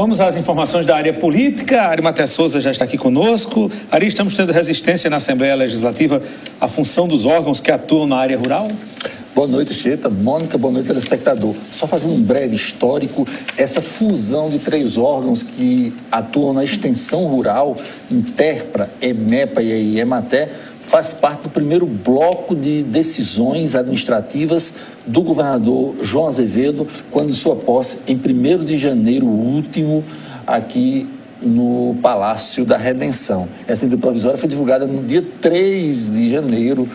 Vamos às informações da área política. Ari Maté Souza já está aqui conosco. Ari, estamos tendo resistência na Assembleia Legislativa à função dos órgãos que atuam na área rural? Boa noite, Cheta. Mônica, boa noite, telespectador. Só fazendo um breve histórico, essa fusão de três órgãos que atuam na extensão rural, Interpra, EMEPA e EMATÉ, faz parte do primeiro bloco de decisões administrativas do governador João Azevedo, quando sua posse, em 1 de janeiro último, aqui no Palácio da Redenção. Essa medida provisória foi divulgada no dia 3 de janeiro,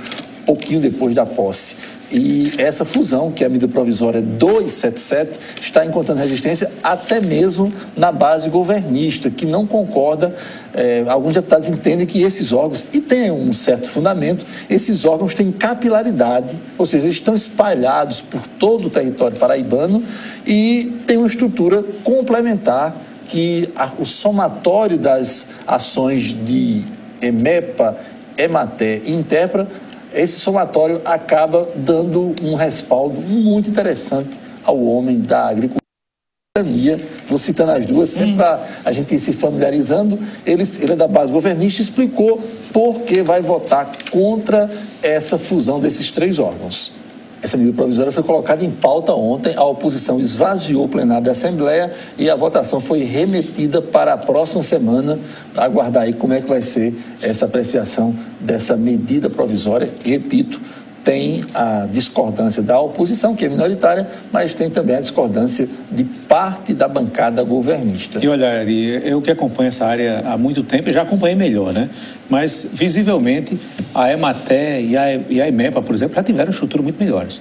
pouquinho depois da posse. E essa fusão, que é a medida provisória 277, está encontrando resistência até mesmo na base governista, que não concorda. Eh, alguns deputados entendem que esses órgãos, e tem um certo fundamento, esses órgãos têm capilaridade, ou seja, eles estão espalhados por todo o território paraibano e têm uma estrutura complementar que a, o somatório das ações de EMEPA, EMATÉ e Interpra esse somatório acaba dando um respaldo muito interessante ao homem da agricultura. Vou citando as duas, sempre hum. para a gente ir se familiarizando. Ele, ele é da base governista e explicou por que vai votar contra essa fusão desses três órgãos. Essa medida provisória foi colocada em pauta ontem, a oposição esvaziou o plenário da Assembleia e a votação foi remetida para a próxima semana, aguardar aí como é que vai ser essa apreciação dessa medida provisória. Repito, tem a discordância da oposição, que é minoritária, mas tem também a discordância de parte da bancada governista. E olha, eu que acompanho essa área há muito tempo, já acompanhei melhor, né? Mas, visivelmente, a EMATE e a, e a EMEPA, por exemplo, já tiveram estrutura muito melhores.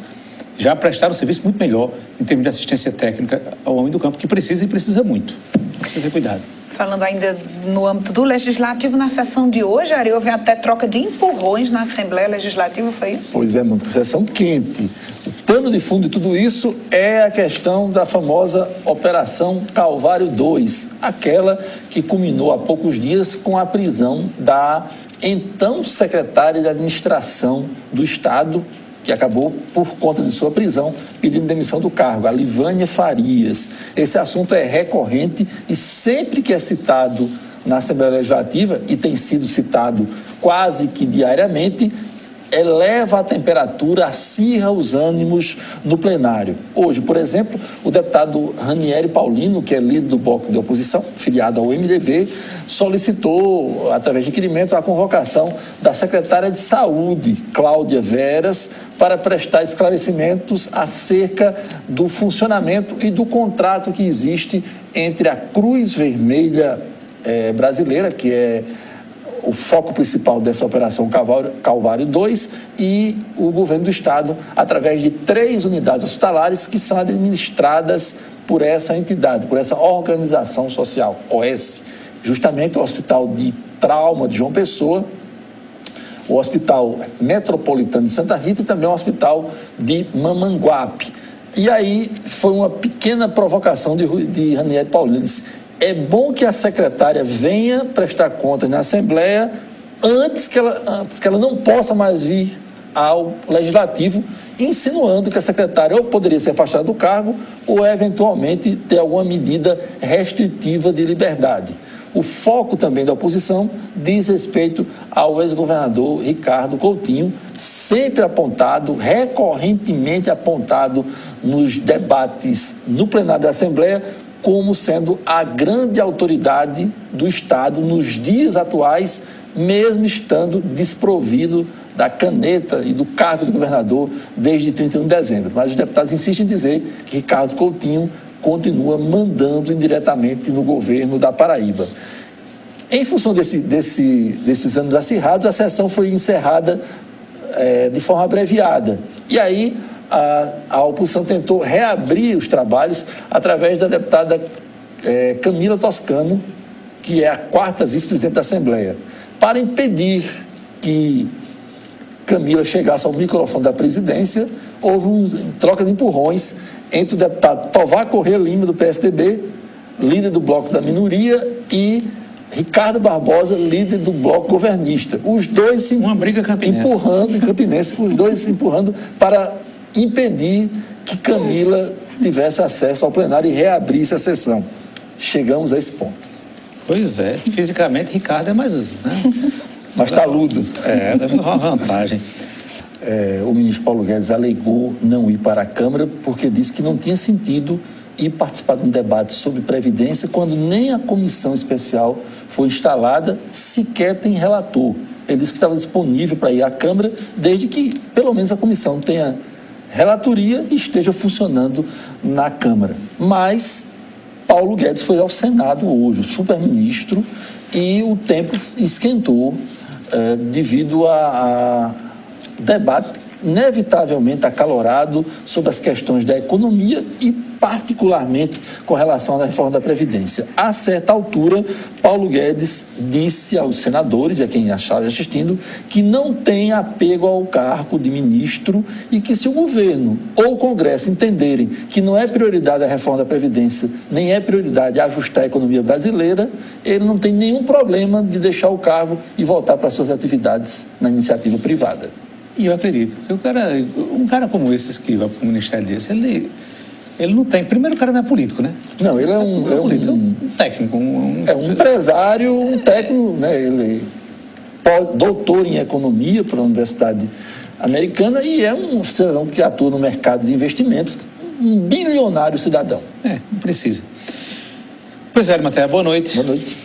Já prestaram serviço muito melhor em termos de assistência técnica ao homem do campo, que precisa e precisa muito. Precisa ter cuidado. Falando ainda no âmbito do Legislativo, na sessão de hoje, Ari, houve até troca de empurrões na Assembleia Legislativa, foi isso? Pois é, uma sessão quente. O pano de fundo de tudo isso é a questão da famosa Operação Calvário 2, aquela que culminou há poucos dias com a prisão da então secretária de Administração do Estado, que acabou, por conta de sua prisão, pedindo demissão do cargo, a Livânia Farias. Esse assunto é recorrente e sempre que é citado na Assembleia Legislativa, e tem sido citado quase que diariamente, eleva a temperatura, acirra os ânimos no plenário. Hoje, por exemplo, o deputado Ranieri Paulino, que é líder do bloco de oposição, filiado ao MDB, solicitou, através de requerimento, a convocação da secretária de Saúde, Cláudia Veras, para prestar esclarecimentos acerca do funcionamento e do contrato que existe entre a Cruz Vermelha eh, Brasileira, que é o foco principal dessa operação Calvário, Calvário 2 e o governo do estado através de três unidades hospitalares que são administradas por essa entidade, por essa organização social, OS, justamente o Hospital de Trauma de João Pessoa, o Hospital Metropolitano de Santa Rita e também o Hospital de Mamanguape. E aí foi uma pequena provocação de, de Ranieri Paulino. É bom que a secretária venha prestar contas na Assembleia antes que ela, antes que ela não possa mais vir ao Legislativo, insinuando que a secretária ou poderia ser afastada do cargo ou eventualmente ter alguma medida restritiva de liberdade. O foco também da oposição diz respeito ao ex-governador Ricardo Coutinho, sempre apontado, recorrentemente apontado nos debates no plenário da Assembleia como sendo a grande autoridade do Estado nos dias atuais, mesmo estando desprovido da caneta e do cargo de governador desde 31 de dezembro. Mas os deputados insistem em dizer que Ricardo Coutinho continua mandando indiretamente no governo da Paraíba. Em função desse, desse, desses anos acirrados, a sessão foi encerrada é, de forma abreviada. E aí a, a oposição tentou reabrir os trabalhos através da deputada é, Camila Toscano, que é a quarta vice-presidente da Assembleia, para impedir que Camila chegasse ao microfone da presidência, houve uma troca de empurrões entre o deputado Tovar Corrêa Lima, do PSDB, líder do bloco da minoria, e Ricardo Barbosa, líder do bloco governista. Os dois se uma briga campinense. empurrando, campinense, os dois se empurrando para impedir que Camila tivesse acesso ao plenário e reabrisse a sessão. chegamos a esse ponto. Pois é, fisicamente Ricardo é mais. Né? mais taludo. É, deve uma vantagem. É, o ministro Paulo Guedes alegou não ir para a Câmara porque disse que não tinha sentido ir participar de um debate sobre Previdência quando nem a comissão especial foi instalada, sequer tem relator. Ele disse que estava disponível para ir à Câmara, desde que pelo menos a comissão tenha relatoria esteja funcionando na Câmara. Mas Paulo Guedes foi ao Senado hoje, o superministro, e o tempo esquentou eh, devido a, a debate inevitavelmente acalorado sobre as questões da economia e particularmente com relação à reforma da Previdência. A certa altura, Paulo Guedes disse aos senadores e a quem estava assistindo que não tem apego ao cargo de ministro e que se o governo ou o Congresso entenderem que não é prioridade a reforma da Previdência, nem é prioridade ajustar a economia brasileira, ele não tem nenhum problema de deixar o cargo e voltar para suas atividades na iniciativa privada. E eu acredito. O cara, um cara como esse que vai para o ministério desse, ele, ele não tem. Primeiro, o cara não é político, né? Não, ele é um, é um, político, é um técnico. Um, é um empresário, um técnico, né? Ele doutor em economia pela Universidade Americana e é um cidadão que atua no mercado de investimentos, um bilionário cidadão. É, não precisa. Pois é, Matéia, boa noite. Boa noite.